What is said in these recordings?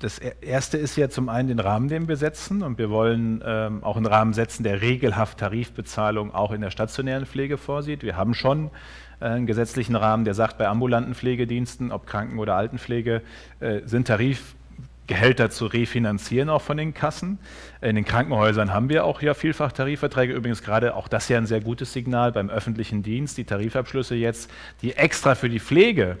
das erste ist ja zum einen den Rahmen, den wir setzen. Und wir wollen ähm, auch einen Rahmen setzen, der regelhaft Tarifbezahlung auch in der stationären Pflege vorsieht. Wir haben schon äh, einen gesetzlichen Rahmen, der sagt, bei ambulanten Pflegediensten, ob Kranken- oder Altenpflege, äh, sind Tarifgehälter zu refinanzieren, auch von den Kassen. In den Krankenhäusern haben wir auch ja vielfach Tarifverträge. Übrigens gerade auch das ja ein sehr gutes Signal beim öffentlichen Dienst, die Tarifabschlüsse jetzt, die extra für die Pflege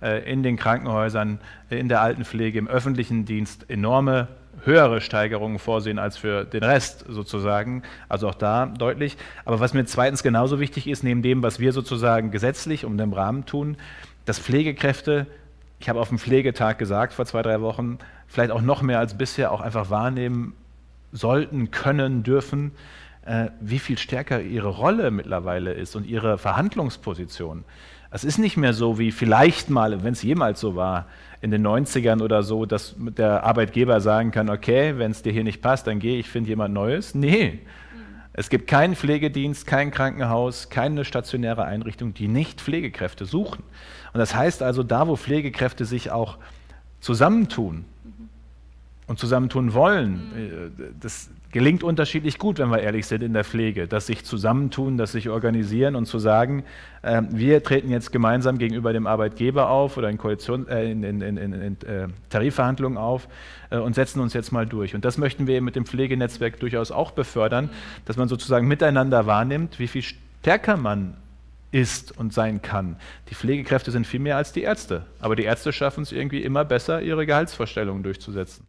in den Krankenhäusern, in der Altenpflege, im öffentlichen Dienst enorme höhere Steigerungen vorsehen als für den Rest sozusagen. Also auch da deutlich. Aber was mir zweitens genauso wichtig ist, neben dem, was wir sozusagen gesetzlich um den Rahmen tun, dass Pflegekräfte, ich habe auf dem Pflegetag gesagt vor zwei, drei Wochen, vielleicht auch noch mehr als bisher auch einfach wahrnehmen sollten, können, dürfen, äh, wie viel stärker ihre Rolle mittlerweile ist und ihre Verhandlungsposition. Es ist nicht mehr so wie vielleicht mal, wenn es jemals so war, in den 90ern oder so, dass der Arbeitgeber sagen kann, okay, wenn es dir hier nicht passt, dann gehe ich, finde jemand Neues. Nee, es gibt keinen Pflegedienst, kein Krankenhaus, keine stationäre Einrichtung, die nicht Pflegekräfte suchen. Und das heißt also, da wo Pflegekräfte sich auch zusammentun und zusammentun wollen, äh, das, gelingt unterschiedlich gut, wenn wir ehrlich sind, in der Pflege, dass sich zusammentun, dass sich organisieren und zu sagen, äh, wir treten jetzt gemeinsam gegenüber dem Arbeitgeber auf oder in, Koalition, äh, in, in, in äh, Tarifverhandlungen auf äh, und setzen uns jetzt mal durch. Und das möchten wir mit dem Pflegenetzwerk durchaus auch befördern, dass man sozusagen miteinander wahrnimmt, wie viel stärker man ist und sein kann. Die Pflegekräfte sind viel mehr als die Ärzte, aber die Ärzte schaffen es irgendwie immer besser, ihre Gehaltsvorstellungen durchzusetzen.